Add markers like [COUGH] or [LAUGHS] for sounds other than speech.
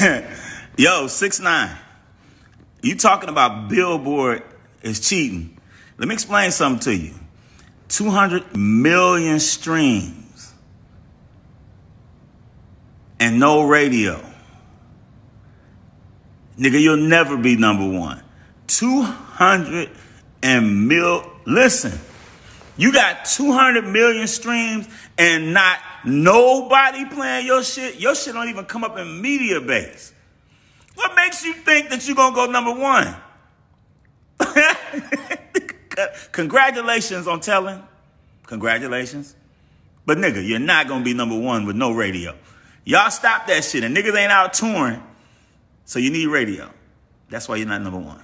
[LAUGHS] Yo, six nine. You talking about Billboard is cheating? Let me explain something to you. Two hundred million streams and no radio. Nigga, you'll never be number one. 200 and mil. Listen, you got 200 million streams and not nobody playing your shit. Your shit don't even come up in Mediabase. What makes you think that you're gonna go number one? [LAUGHS] Congratulations on telling. Congratulations. But nigga, you're not gonna be number one with no radio. Y'all stop that shit and niggas ain't out touring. So you need radio. That's why you're not number one.